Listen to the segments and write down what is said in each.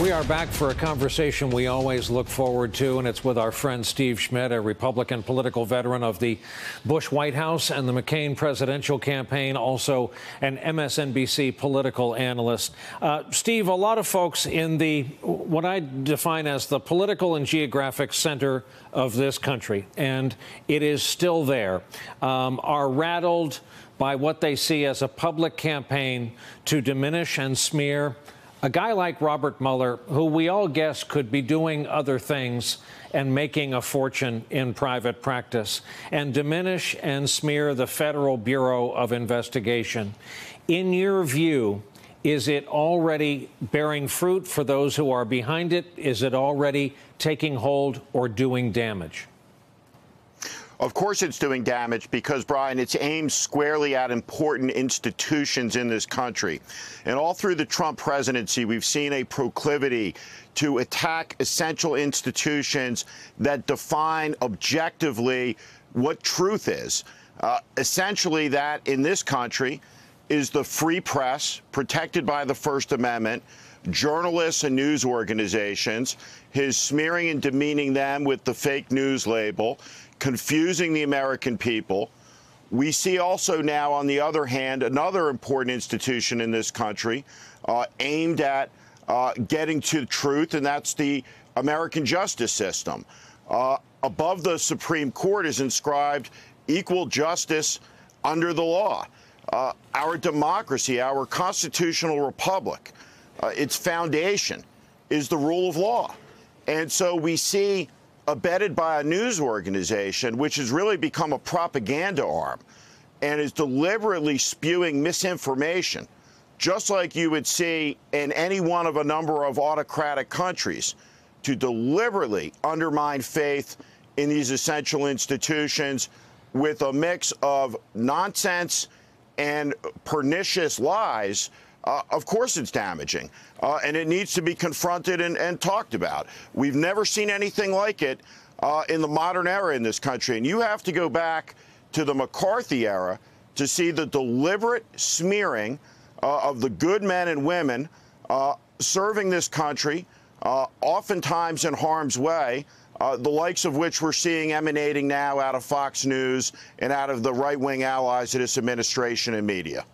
We are back for a conversation we always look forward to, and it's with our friend Steve Schmidt, a Republican political veteran of the Bush White House and the McCain presidential campaign, also an MSNBC political analyst. Uh, Steve, a lot of folks in the what I define as the political and geographic center of this country, and it is still there, um, are rattled by what they see as a public campaign to diminish and smear a guy like Robert Mueller, who we all guess could be doing other things and making a fortune in private practice, and diminish and smear the Federal Bureau of Investigation. In your view, is it already bearing fruit for those who are behind it? Is it already taking hold or doing damage? Of course, it's doing damage because, Brian, it's aimed squarely at important institutions in this country. And all through the Trump presidency, we've seen a proclivity to attack essential institutions that define objectively what truth is. Uh, essentially, that in this country is the free press protected by the First Amendment journalists and news organizations, his smearing and demeaning them with the fake news label, confusing the American people. We see also now, on the other hand, another important institution in this country uh, aimed at uh, getting to the truth, and that's the American justice system. Uh, above the Supreme Court is inscribed equal justice under the law. Uh, our democracy, our constitutional republic, uh, its foundation is the rule of law. And so we see abetted by a news organization, which has really become a propaganda arm and is deliberately spewing misinformation, just like you would see in any one of a number of autocratic countries, to deliberately undermine faith in these essential institutions with a mix of nonsense and pernicious lies uh, of course it's damaging. Uh, and it needs to be confronted and, and, talked about. We've never seen anything like it uh, in the modern era in this country. And you have to go back to the McCarthy era to see the deliberate smearing uh, of the good men and women uh, serving this country, uh, oftentimes in harm's way. the likes of which we're seeing emanating now out of Fox News and out of the right wing allies of this administration and media.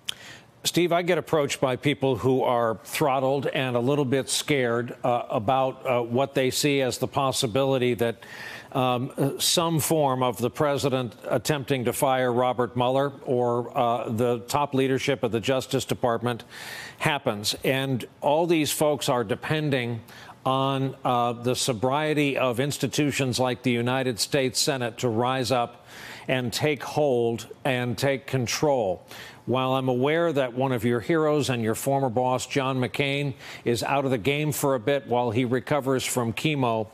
Steve, I get approached by people who are throttled and a little bit scared uh, about uh, what they see as the possibility that um, some form of the president attempting to fire Robert Mueller or uh, the top leadership of the Justice Department happens. And all these folks are depending on uh, the sobriety of institutions like the United States Senate to rise up and take hold and take control. While I'm aware that one of your heroes and your former boss, John McCain, is out of the game for a bit while he recovers from chemo,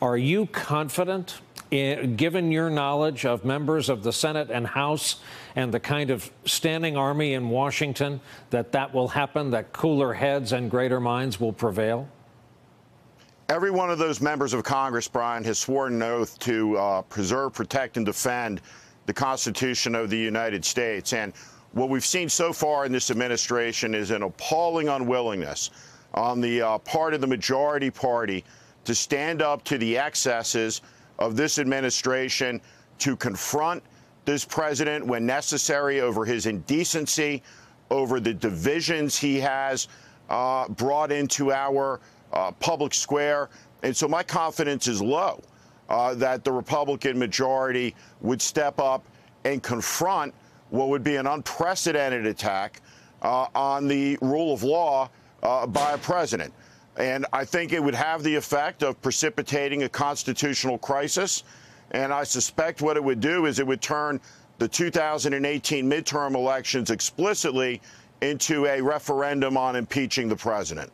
are you confident, in, given your knowledge of members of the Senate and House and the kind of standing army in Washington, that that will happen, that cooler heads and greater minds will prevail? Every one of those members of Congress, Brian, has sworn an oath to uh, preserve, protect, and defend the Constitution of the United States. And what we've seen so far in this administration is an appalling unwillingness on the uh, part of the majority party to stand up to the excesses of this administration, to confront this president when necessary over his indecency, over the divisions he has uh, brought into our uh, public square. And so my confidence is low uh, that the Republican majority would step up and confront what would be an unprecedented attack uh, on the rule of law uh, by a president. And I think it would have the effect of precipitating a constitutional crisis. And I suspect what it would do is it would turn the 2018 midterm elections explicitly into a referendum on impeaching the president.